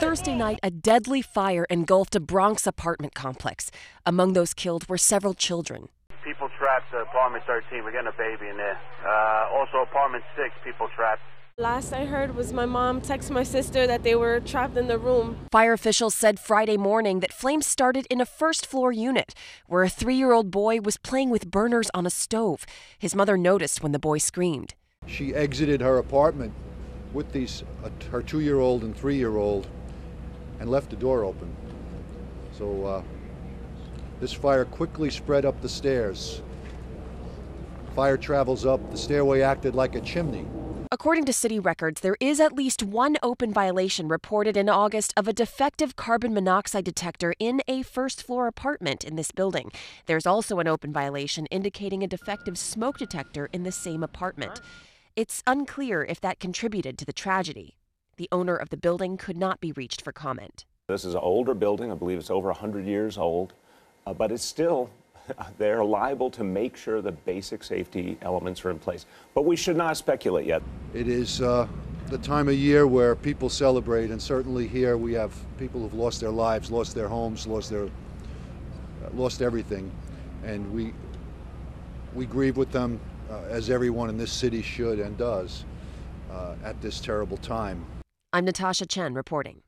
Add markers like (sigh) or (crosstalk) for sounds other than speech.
Thursday night, a deadly fire engulfed a Bronx apartment complex. Among those killed were several children. People trapped at apartment 13. We're getting a baby in there. Uh, also, apartment 6, people trapped. Last I heard was my mom text my sister that they were trapped in the room. Fire officials said Friday morning that flames started in a first floor unit where a three year old boy was playing with burners on a stove. His mother noticed when the boy screamed. She exited her apartment with these, uh, her two year old and three year old, and left the door open. So uh, this fire quickly spread up the stairs. Fire travels up, the stairway acted like a chimney. According to city records, there is at least one open violation reported in August of a defective carbon monoxide detector in a first floor apartment in this building. There's also an open violation indicating a defective smoke detector in the same apartment. It's unclear if that contributed to the tragedy. The owner of the building could not be reached for comment. This is an older building. I believe it's over 100 years old, uh, but it's still (laughs) they're liable to make sure the basic safety elements are in place. But we should not speculate yet. It is uh, the time of year where people celebrate, and certainly here we have people who've lost their lives, lost their homes, lost their, uh, lost everything, and we we grieve with them uh, as everyone in this city should and does uh, at this terrible time. I'm Natasha Chen reporting.